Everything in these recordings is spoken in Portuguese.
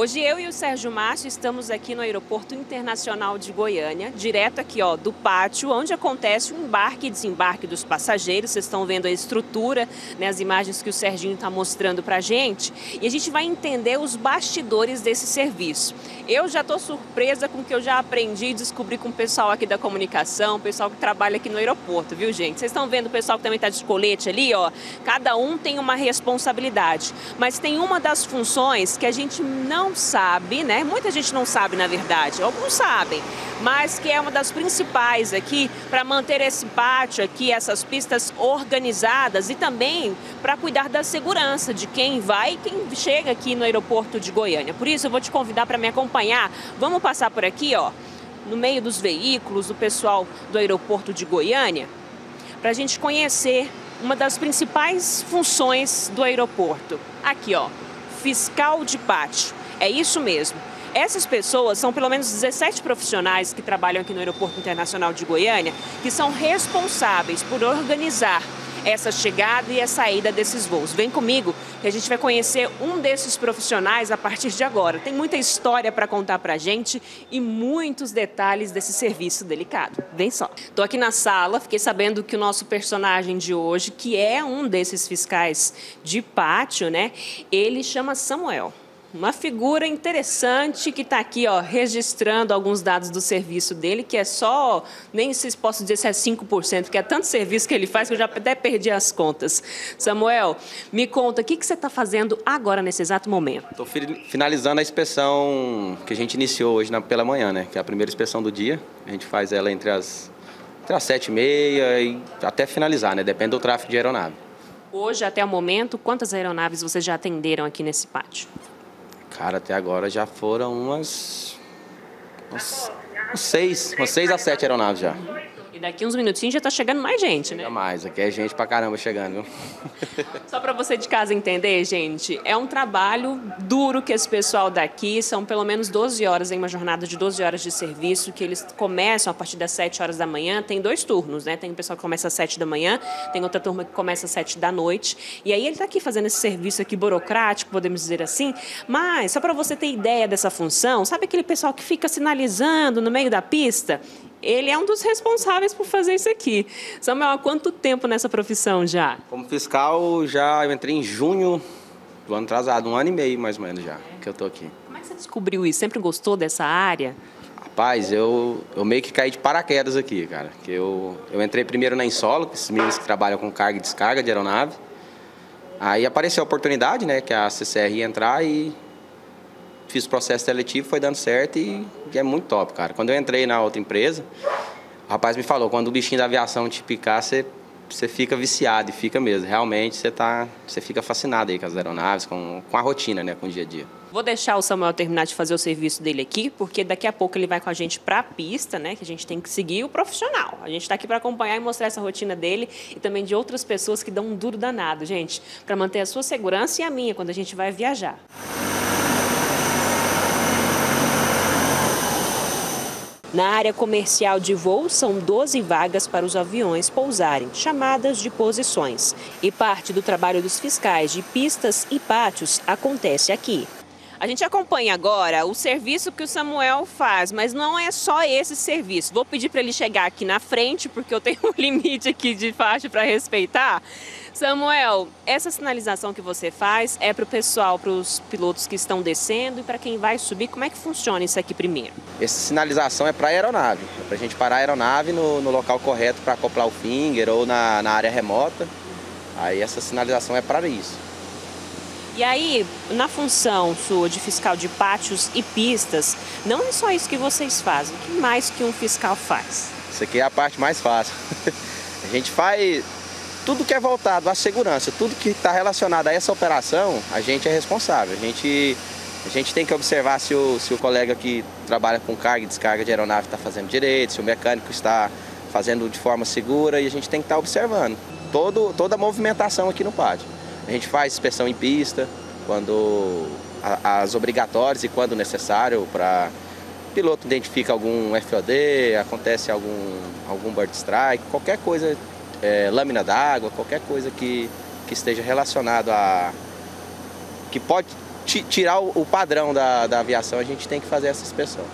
Hoje eu e o Sérgio Márcio estamos aqui no Aeroporto Internacional de Goiânia, direto aqui ó, do pátio, onde acontece o embarque e desembarque dos passageiros. Vocês estão vendo a estrutura, né, as imagens que o Serginho está mostrando para a gente. E a gente vai entender os bastidores desse serviço. Eu já estou surpresa com o que eu já aprendi e descobri com o pessoal aqui da comunicação, o pessoal que trabalha aqui no aeroporto, viu gente? Vocês estão vendo o pessoal que também está de colete ali, ó. Cada um tem uma responsabilidade. Mas tem uma das funções que a gente não sabe, né? Muita gente não sabe, na verdade, alguns sabem, mas que é uma das principais aqui para manter esse pátio aqui, essas pistas organizadas e também para cuidar da segurança de quem vai e quem chega aqui no aeroporto de Goiânia. Por isso eu vou te convidar para me acompanhar. Vamos passar por aqui, ó, no meio dos veículos, do pessoal do aeroporto de Goiânia, para a gente conhecer uma das principais funções do aeroporto. Aqui, ó, fiscal de pátio. É isso mesmo. Essas pessoas são pelo menos 17 profissionais que trabalham aqui no Aeroporto Internacional de Goiânia, que são responsáveis por organizar essa chegada e a saída desses voos. Vem comigo que a gente vai conhecer um desses profissionais a partir de agora. Tem muita história para contar para a gente e muitos detalhes desse serviço delicado. Vem só. Estou aqui na sala, fiquei sabendo que o nosso personagem de hoje, que é um desses fiscais de pátio, né? Ele chama Samuel. Uma figura interessante que está aqui, ó, registrando alguns dados do serviço dele, que é só, nem se posso dizer se é 5%, porque é tanto serviço que ele faz que eu já até perdi as contas. Samuel, me conta, o que, que você está fazendo agora, nesse exato momento? Estou finalizando a inspeção que a gente iniciou hoje na, pela manhã, né? Que é a primeira inspeção do dia. A gente faz ela entre as, entre as 7 e meia e até finalizar, né? Depende do tráfego de aeronave. Hoje, até o momento, quantas aeronaves vocês já atenderam aqui nesse pátio? Cara, até agora já foram umas. umas, umas seis, umas seis a sete aeronaves já daqui uns minutinhos já está chegando mais gente, né? Chega mais, aqui é gente pra caramba chegando, viu? Só para você de casa entender, gente, é um trabalho duro que esse pessoal daqui, são pelo menos 12 horas, em uma jornada de 12 horas de serviço, que eles começam a partir das 7 horas da manhã, tem dois turnos, né? Tem o pessoal que começa às 7 da manhã, tem outra turma que começa às 7 da noite, e aí ele está aqui fazendo esse serviço aqui burocrático, podemos dizer assim, mas só para você ter ideia dessa função, sabe aquele pessoal que fica sinalizando no meio da pista? Ele é um dos responsáveis por fazer isso aqui. Samuel, há quanto tempo nessa profissão já? Como fiscal, já eu entrei em junho do ano atrasado, um ano e meio mais ou menos já, que eu estou aqui. Como é que você descobriu isso? Sempre gostou dessa área? Rapaz, eu, eu meio que caí de paraquedas aqui, cara. Que eu, eu entrei primeiro na Insolo, que esses meninos que trabalham com carga e descarga de aeronave. Aí apareceu a oportunidade, né, que a CCR ia entrar e fiz o processo seletivo, foi dando certo e, e, é muito top, cara. Quando eu entrei na outra empresa, o rapaz me falou, quando o bichinho da aviação te picar, você, você fica viciado e fica mesmo. Realmente você, tá, você fica fascinado aí com as aeronaves, com, com a rotina, né, com o dia a dia. Vou deixar o Samuel terminar de fazer o serviço dele aqui, porque daqui a pouco ele vai com a gente para a pista, né? Que a gente tem que seguir o profissional. A gente está aqui para acompanhar e mostrar essa rotina dele e também de outras pessoas que dão um duro danado, gente, para manter a sua segurança e a minha quando a gente vai viajar. Na área comercial de voo, são 12 vagas para os aviões pousarem, chamadas de posições. E parte do trabalho dos fiscais de pistas e pátios acontece aqui. A gente acompanha agora o serviço que o Samuel faz, mas não é só esse serviço. Vou pedir para ele chegar aqui na frente, porque eu tenho um limite aqui de faixa para respeitar. Samuel, essa sinalização que você faz é para o pessoal, para os pilotos que estão descendo e para quem vai subir. Como é que funciona isso aqui primeiro? Essa sinalização é para a aeronave, é para a gente parar a aeronave no, no local correto para acoplar o finger ou na, na área remota. Aí essa sinalização é para isso. E aí, na função sua de fiscal de pátios e pistas, não é só isso que vocês fazem. O que mais que um fiscal faz? Isso aqui é a parte mais fácil. a gente faz tudo que é voltado à segurança, tudo que está relacionado a essa operação, a gente é responsável. A gente, a gente tem que observar se o, se o colega que trabalha com carga e descarga de aeronave está fazendo direito, se o mecânico está fazendo de forma segura e a gente tem que estar tá observando todo, toda a movimentação aqui no pátio. A gente faz inspeção em pista, quando as obrigatórias e quando necessário para piloto identifica algum FOD, acontece algum, algum bird strike, qualquer coisa é, lâmina d'água, qualquer coisa que, que esteja relacionado a. que pode tirar o, o padrão da, da aviação, a gente tem que fazer essa inspeção.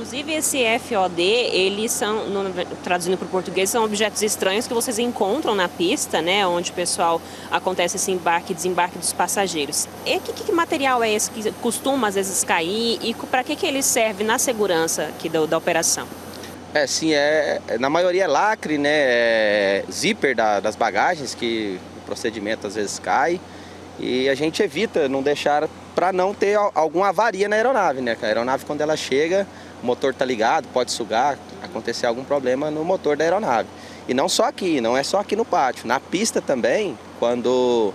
Inclusive esse FOD, eles são, no, traduzindo para o português, são objetos estranhos que vocês encontram na pista, né, onde o pessoal acontece esse embarque e desembarque dos passageiros. E que, que, material é esse que costuma às vezes cair e para que, que ele serve na segurança aqui da, da operação? É, sim, é, na maioria é lacre, né, é zíper da, das bagagens que o procedimento às vezes cai e a gente evita não deixar para não ter alguma avaria na aeronave, né? A aeronave quando ela chega, o motor está ligado, pode sugar, acontecer algum problema no motor da aeronave. E não só aqui, não é só aqui no pátio. Na pista também, quando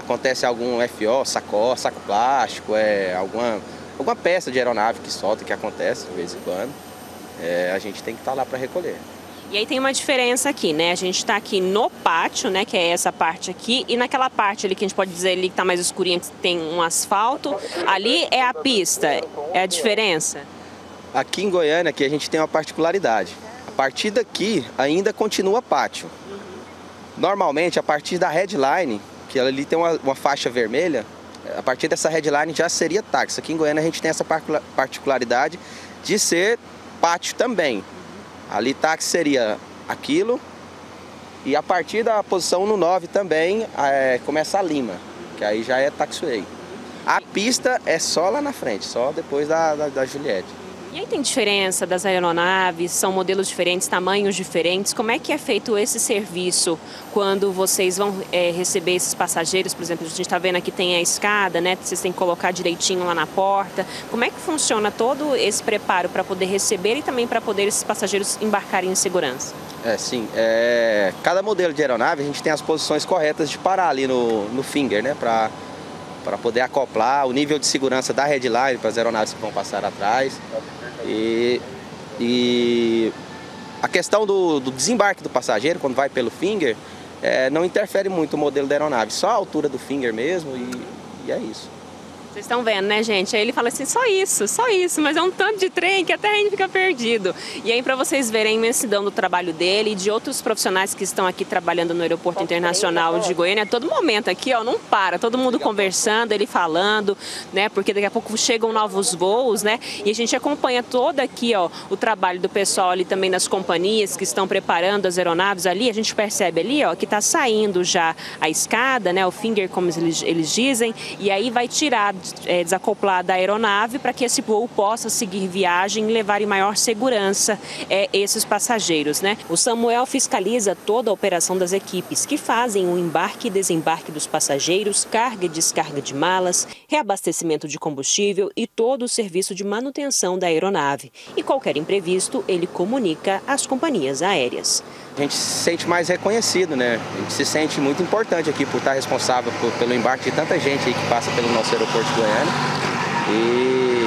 acontece algum FO, sacó, saco plástico, é, alguma, alguma peça de aeronave que solta, que acontece de vez em quando, é, a gente tem que estar tá lá para recolher. E aí tem uma diferença aqui, né? A gente está aqui no pátio, né? Que é essa parte aqui, e naquela parte ali que a gente pode dizer ali que está mais escurinha, que tem um asfalto, ali é a pista. É a diferença? Aqui em Goiânia, aqui a gente tem uma particularidade. A partir daqui ainda continua pátio. Normalmente, a partir da headline, que ali tem uma, uma faixa vermelha, a partir dessa headline já seria táxi. Aqui em Goiânia a gente tem essa particularidade de ser pátio também. Ali táxi seria aquilo. E a partir da posição no 9 também é, começa a Lima, que aí já é taxiway. A pista é só lá na frente, só depois da, da, da Juliette. E aí tem diferença das aeronaves, são modelos diferentes, tamanhos diferentes. Como é que é feito esse serviço quando vocês vão é, receber esses passageiros? Por exemplo, a gente está vendo aqui tem a escada, né? Vocês têm que colocar direitinho lá na porta. Como é que funciona todo esse preparo para poder receber e também para poder esses passageiros embarcarem em segurança? É, sim. É, cada modelo de aeronave a gente tem as posições corretas de parar ali no, no finger, né? Para para poder acoplar o nível de segurança da headline para as aeronaves que vão passar atrás. E, e a questão do, do, desembarque do passageiro, quando vai pelo finger, é, não interfere muito o modelo da aeronave, só a altura do finger mesmo e, e é isso. Vocês estão vendo, né, gente? Aí ele fala assim, só isso, só isso, mas é um tanto de trem que até a gente fica perdido. E aí, para vocês verem a imensidão do trabalho dele e de outros profissionais que estão aqui trabalhando no Aeroporto Internacional de Goiânia, todo momento aqui, ó, não para, todo mundo conversando, ele falando, né, porque daqui a pouco chegam novos voos, né, e a gente acompanha todo aqui, ó, o trabalho do pessoal ali também nas companhias que estão preparando as aeronaves ali, a gente percebe ali, ó, que está saindo já a escada, né, o finger, como eles, eles dizem, e aí vai tirar é, desacoplar da aeronave para que esse voo possa seguir viagem e levar em maior segurança é, esses passageiros. Né? O Samuel fiscaliza toda a operação das equipes que fazem o embarque e desembarque dos passageiros, carga e descarga de malas, reabastecimento de combustível e todo o serviço de manutenção da aeronave. E qualquer imprevisto, ele comunica às companhias aéreas. A gente se sente mais reconhecido, né? A gente se sente muito importante aqui por estar responsável por, pelo embarque de tanta gente que passa pelo nosso aeroporto Goiânia. E,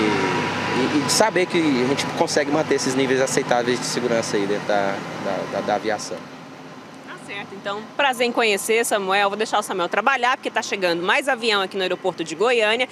e, e, saber que a gente consegue manter esses níveis aceitáveis de segurança aí dentro da, da, da, da aviação. Tá certo, então prazer em conhecer Samuel. Vou deixar o Samuel trabalhar porque está chegando mais avião aqui no aeroporto de Goiânia.